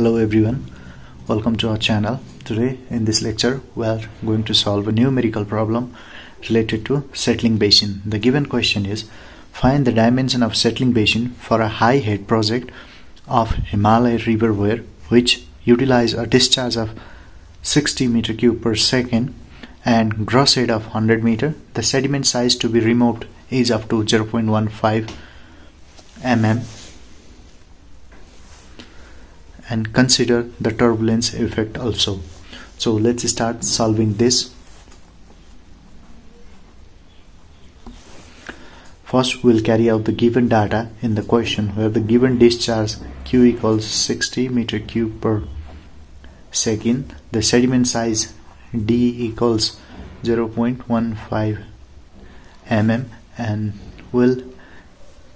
Hello everyone, welcome to our channel. Today in this lecture we are going to solve a numerical problem related to settling basin. The given question is find the dimension of settling basin for a high head project of Himalaya river weir which utilize a discharge of 60 meter cube per second and gross head of 100 meter. The sediment size to be removed is up to 0.15 mm and consider the turbulence effect also. So let's start solving this. First we'll carry out the given data in the question where the given discharge q equals 60 meter cube per second. The sediment size d equals 0.15 mm and we'll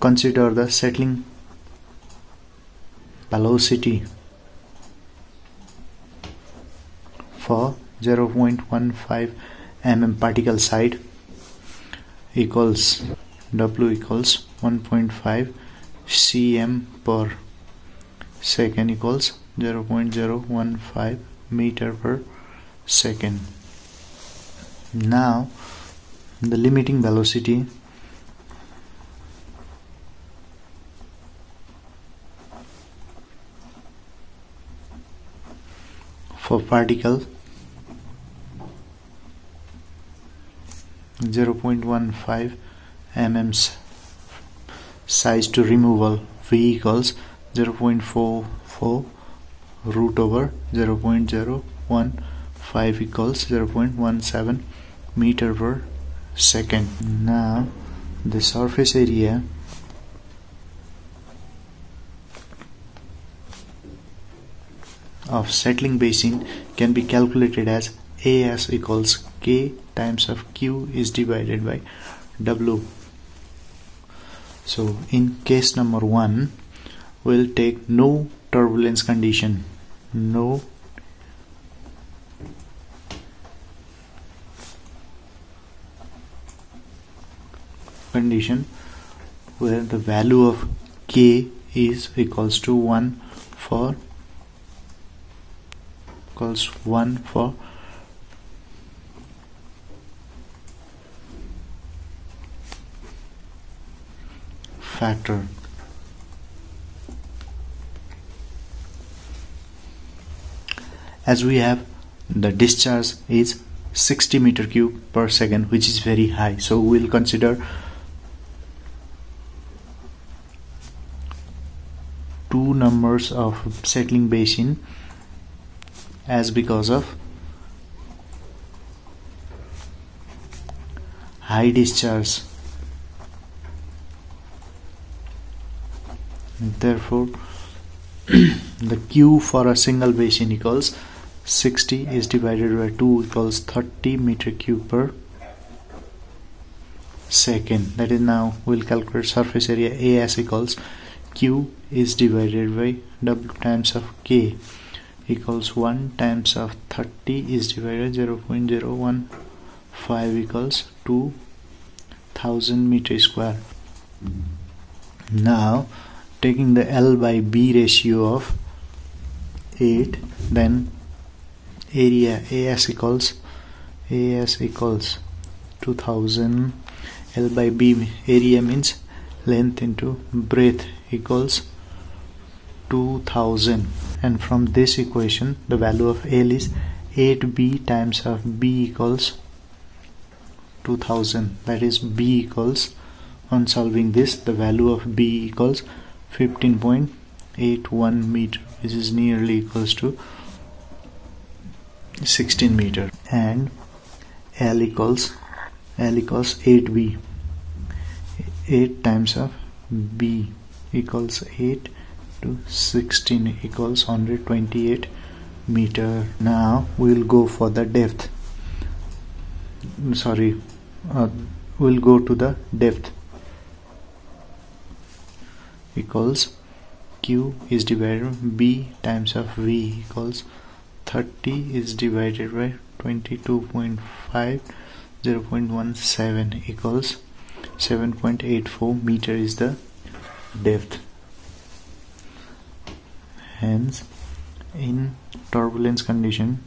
consider the settling velocity for 0.15 mm particle side equals W equals 1.5 cm per second equals 0.015 meter per second. Now the limiting velocity for particle 0.15 mm size to removal v equals 0.44 root over 0.015 equals 0.17 meter per second. Now the surface area of settling basin can be calculated as as equals k times of q is divided by w. So in case number one we'll take no turbulence condition. No. Condition where the value of k is equals to 1 for equals 1 for factor. As we have the discharge is 60 meter cube per second which is very high. So we'll consider two numbers of settling basin as because of high discharge therefore the q for a single basin equals 60 is divided by 2 equals 30 meter cube per second. That is now we'll calculate surface area A as equals q is divided by w times of k equals 1 times of 30 is divided 0 0.015 equals 2000 meter square. Now taking the L by B ratio of 8 then area AS equals AS equals 2000 L by B area means length into breadth equals 2000 and from this equation the value of L is 8b times of b equals 2000 that is b equals on solving this the value of b equals 15.81 meter. Which is nearly equals to 16 meter. And L equals L equals 8b 8 times of b equals 8 to 16 equals 128 meter. Now we'll go for the depth. Sorry uh, we'll go to the depth equals q is divided by b times of v equals 30 is divided by 22.5 0.17 equals 7.84 meter is the depth. Hence in turbulence condition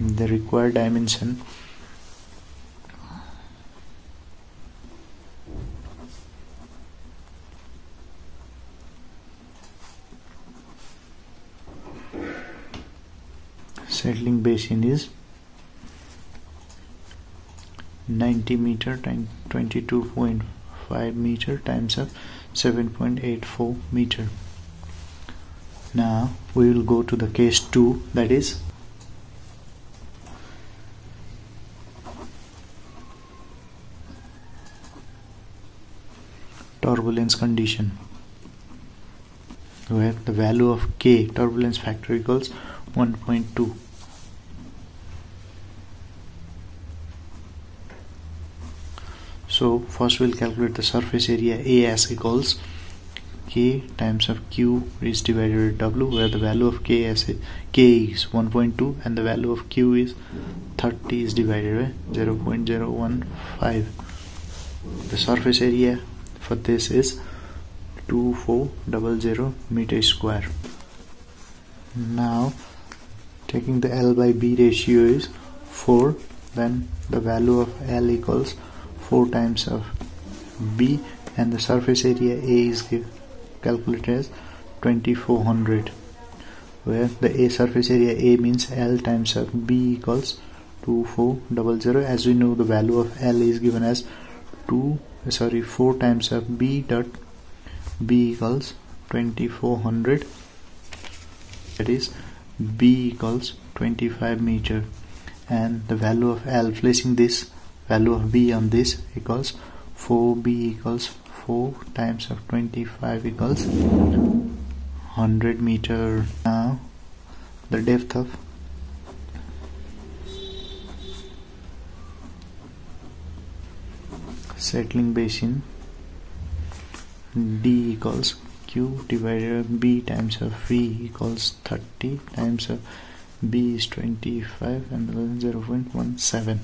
the required dimension settling basin is 90 meter times 22.5 meter times of 7.84 meter. Now we will go to the case 2 that is. Turbulence condition where the value of k turbulence factor equals 1.2 so first we'll calculate the surface area A as equals K times of Q is divided by W where the value of K K is 1.2 and the value of Q is 30 is divided by 0.015 the surface area for this is 2400 meter square. Now taking the L by B ratio is 4 then the value of L equals 4 times of B and the surface area A is calculated as 2400 where the A surface area A means L times of B equals 2400 as we know the value of L is given as 2 sorry 4 times of B dot B equals 2400 that is B equals 25 meter. And the value of L placing this value of b on this equals 4b equals 4 times of 25 equals 100 meter. Now the depth of settling basin d equals q divided by b times of v equals 30 times of b is 25 and 0.17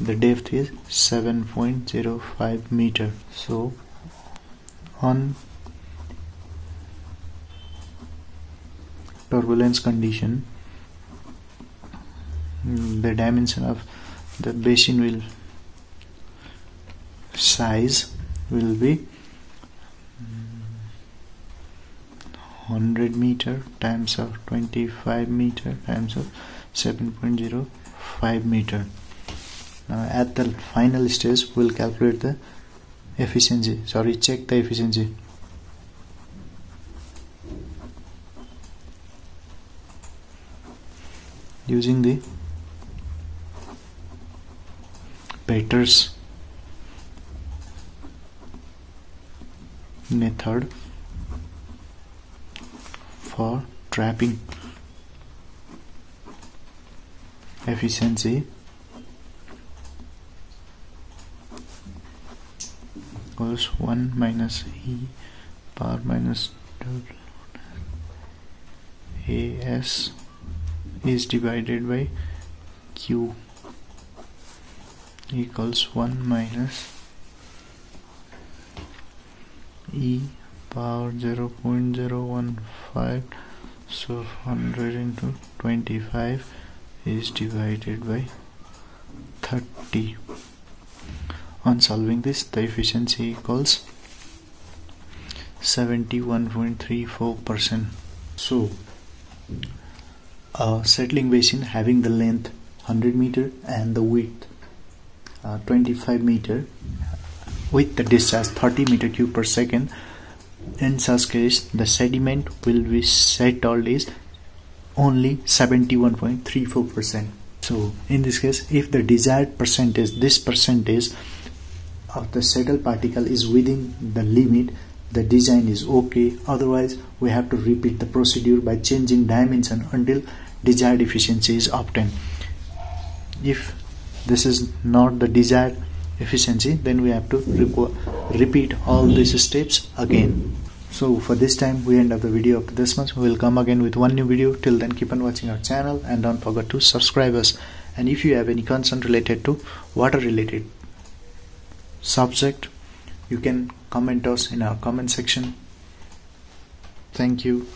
the depth is 7.05 meter. So on turbulence condition the dimension of the basin will size will be 100 meter times of 25 meter times of 7.05 meter now at the final stage we'll calculate the efficiency. Sorry check the efficiency. Using the Vetter's method for trapping efficiency equals 1 minus e power minus as is divided by q equals 1 minus e power 0 0.015 so 100 into 25 is divided by 30 on solving this the efficiency equals 71.34% so a settling basin having the length 100 meter and the width uh, 25 meter with the discharge 30 meter cube per second in such case the sediment will be settled is only 71.34 percent. So in this case if the desired percentage this percentage of the settled particle is within the limit the design is okay. Otherwise we have to repeat the procedure by changing dimension until desired efficiency is obtained. If this is not the desired efficiency then we have to repeat all these steps again. So for this time we end up the video to this much we will come again with one new video. Till then keep on watching our channel and don't forget to subscribe us. And if you have any concern related to water related subject you can comment us in our comment section. Thank you